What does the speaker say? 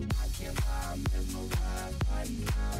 I can't buy, memorize,